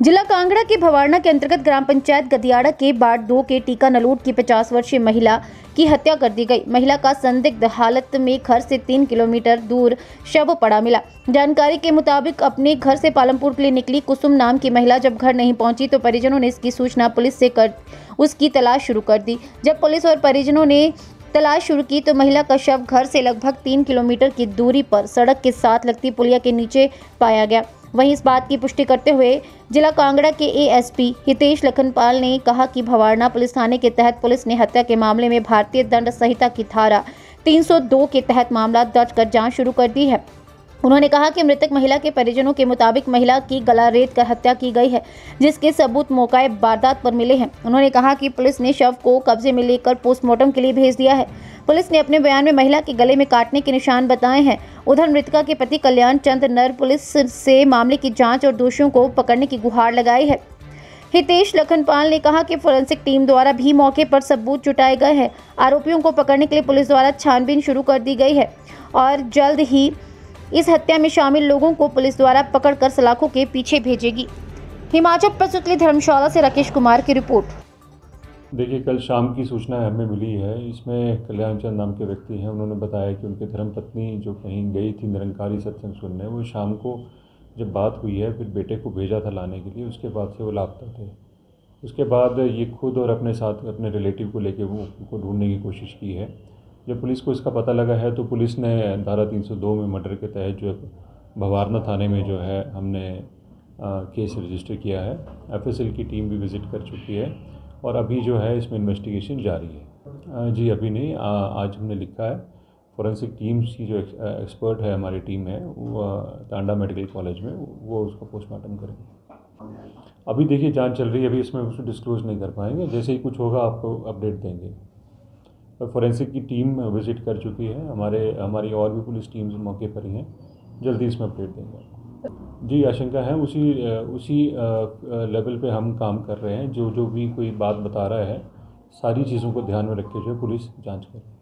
जिला कांगड़ा के भवारना के अंतर्गत ग्राम पंचायत गदियाड़ा के बाढ़ दो के टीका नलूट की 50 वर्षीय महिला की हत्या कर दी गई। महिला का संदिग्ध हालत में घर से तीन किलोमीटर दूर शव पड़ा मिला। जानकारी के मुताबिक अपने घर से पालमपुर के लिए निकली कुसुम नाम की महिला जब घर नहीं पहुँची तो परिजनों ने इसकी सूचना पुलिस से कर, उसकी तलाश शुरू कर दी। जब पुलिस और परिजनों ने तलाश शुरू की तो महिला का शव घर से लगभग तीन किलोमीटर की दूरी पर सड़क के साथ लगती पुलिया के नीचे पाया गया। वहीं इस बात की पुष्टि करते हुए जिला कांगड़ा के एएसपी हितेश लखनपाल ने कहा कि भवारना पुलिस थाने के तहत पुलिस ने हत्या के मामले में भारतीय दंड संहिता की धारा 302 के तहत मामला दर्ज कर जाँच शुरू कर दी है। उन्होंने कहा कि मृतक महिला के परिजनों के मुताबिक महिला की गला रेत कर हत्या की गई है, जिसके सबूत मौका वारदात पर मिले हैं। उन्होंने कहा कि पुलिस ने शव को कब्जे में लेकर पोस्टमार्टम के लिए भेज दिया है। पुलिस ने अपने बयान में महिला के गले में काटने के निशान बताए हैं। उधर मृतका के पति कल्याण चंद नर पुलिस से मामले की जाँच और दोषियों को पकड़ने की गुहार लगाई है। हितेश लखनपाल ने कहा कि फोरेंसिक टीम द्वारा भी मौके पर सबूत जुटाए गए हैं। आरोपियों को पकड़ने के लिए पुलिस द्वारा छानबीन शुरू कर दी गई है और जल्द ही इस हत्या में शामिल लोगों को पुलिस द्वारा पकड़कर सलाखों के पीछे भेजेगी। हिमाचल प्रस्तुत धर्मशाला से राकेश कुमार की रिपोर्ट। देखिए, कल शाम की सूचना हमें मिली है। इसमें कल्याण चंद नाम के व्यक्ति हैं। उन्होंने बताया कि उनके धर्मपत्नी जो कहीं गई थी, निरंकारी सत्संग सुनने, वो शाम को जब बात हुई है, फिर बेटे को भेजा था लाने के लिए। उसके बाद से वो लापता थे। उसके बाद ये खुद और अपने साथ, अपने रिलेटिव को लेके वो उनको ढूँढने की कोशिश की है। जब पुलिस को इसका पता लगा है तो पुलिस ने धारा 302 में मर्डर के तहत जो भवारना थाने में जो है हमने आ, केस रजिस्टर किया है। एफएसएल की टीम भी विज़िट कर चुकी है और अभी जो है इसमें इन्वेस्टिगेशन जारी है। आ, जी अभी नहीं आ, आज हमने लिखा है। फोरेंसिक टीम्स की जो एक्सपर्ट है हमारी टीम है वो टांडा मेडिकल कॉलेज में वो उसका पोस्टमार्टम करेंगे। अभी देखिए जाँच चल रही है अभी इसमें उसको डिस्क्लोज नहीं कर पाएँगे। जैसे ही कुछ होगा आपको अपडेट देंगे। फोरेंसिक की टीम विज़िट कर चुकी है। हमारे, हमारी और भी पुलिस टीम्स मौके पर ही हैं। जल्दी इसमें अपडेट देंगे। जी, आशंका है उसी उसी लेवल पे हम काम कर रहे हैं। जो जो भी कोई बात बता रहा है, सारी चीज़ों को ध्यान में रखते हुए पुलिस जाँच कर रही है।